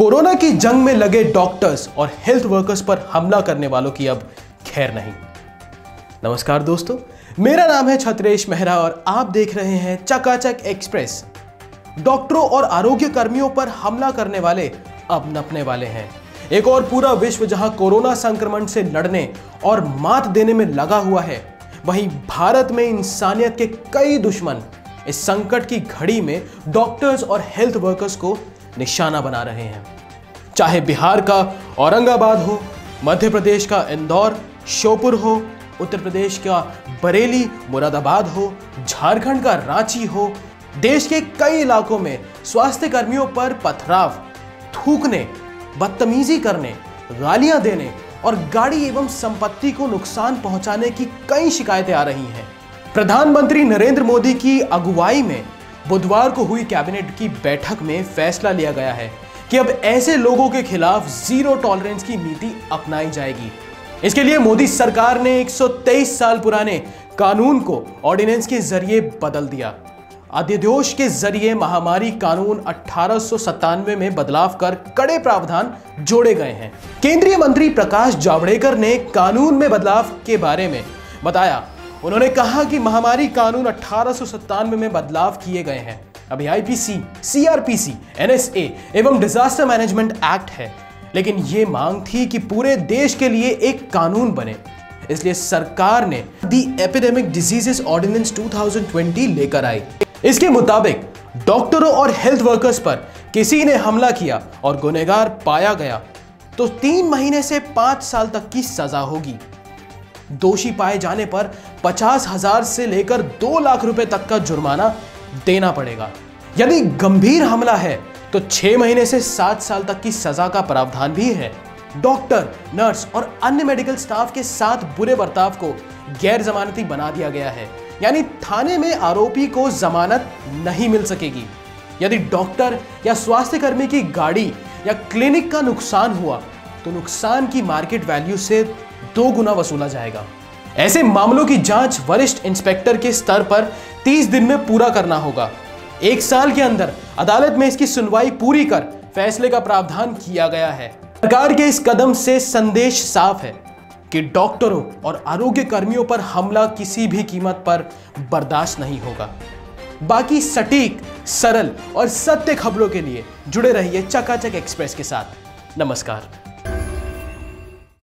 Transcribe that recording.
Corona की जंग में लगे डॉक्टर्स और हेल्थ वर्कर्स पर हमला करने वालों की अब खैर नहीं। नमस्कार दोस्तों, मेरा नाम है छत्रेश मेहरा और आप देख रहे हैं चकाचक एक्सप्रेस। डॉक्टरों और आरोग्य कर्मियों पर हमला करने वाले अब नपने वाले हैं। एक और पूरा विश्व जहाँ कोरोना संक्रमण से लड़ने और मात देने में लगा हुआ है, वहीं भारत में इंसानियत के कई दुश्मन। इस संकट की घड़ी में डॉक्टर्स और हेल्थ वर्कर्स को निशाना बना रहे हैं। चाहे बिहार का औरंगाबाद हो, मध्य प्रदेश का इंदौर, श्योपुर हो, उत्तर प्रदेश का बरेली, मुरादाबाद हो, झारखंड का रांची हो, देश के कई इलाकों में स्वास्थ्य कर्मियों पर पथराव, थूकने, बदतमीजी करने, गालियाँ देने और गाड़ी एवं संपत्ति को नुकसान पहुँचाने की कई शिकायतें आ रही हैं। प्रधानमंत्री नरेंद्र मोदी की अगुवाई में बुधवार को हुई कैबिनेट की बैठक में फैसला लिया गया है कि अब ऐसे लोगों के खिलाफ ज़ीरो टॉलरेंस की नीति अपनाई जाएगी। इसके लिए मोदी सरकार ने 123 साल पुराने कानून को ऑर्डिनेंस के ज़रिए बदल दिया। अध्यादेश के ज़रिए महामारी कानून अठारह में बदलाव कर कड़े प्रावधान जोड़े गए हैं। केंद्रीय मंत्री प्रकाश जावड़ेकर ने कानून में बदलाव के बारे में बताया उन्होंने कहा कि महामारी कानून अठारह में बदलाव किए गए हैं। अभी आईपीसी सीआरपीसी एनएसए एवं डिजास्टर मैनेजमेंट एक्ट है। लेकिन यह मांग थी कि पूरे देश के लिए एक कानून बने। इसलिए सरकार ने दी एपिडेमिक डिजीजेस ऑर्डिनेंस 2020 लेकर आई। इसके मुताबिक, डॉक्टरों और हेल्थ वर्कर्स पर किसी ने हमला किया और गुनेगार पाया गया। तो तीन महीने से पाँच साल तक की सजा होगी। दोषी पाए जाने पर पचास हज़ार से लेकर दो लाख रुपए तक का जुर्माना देना पड़ेगा। यदि गंभीर हमला है तो छह महीने से सात साल तक की सजा का प्रावधान भी है। डॉक्टर, नर्स और अन्य मेडिकल स्टाफ के साथ बुरे बर्ताव को गैर जमानती बना दिया गया है। यानी थाने में आरोपी को जमानत नहीं मिल सकेगी। यदि डॉक्टर या स्वास्थ्य कर्मी की गाड़ी या क्लिनिक का नुकसान हुआ तो नुकसान की मार्केट वैल्यू से दो गुना वसूला जाएगा। ऐसे मामलों की जाँच वरिष्ठ इंस्पेक्टर के स्तर पर 30 दिन में पूरा करना होगा। एक साल के अंदर अदालत में इसकी सुनवाई पूरी कर फैसले का प्रावधान किया गया है। सरकार के इस कदम से संदेश साफ़ है कि डॉक्टरों और आरोग्य कर्मियों पर हमला किसी भी कीमत पर बर्दाश्त नहीं होगा। बाकी सटीक, सरल और सत्य खबरों के लिए जुड़े रहिए चकाचक एक्सप्रेस के साथ। नमस्कार।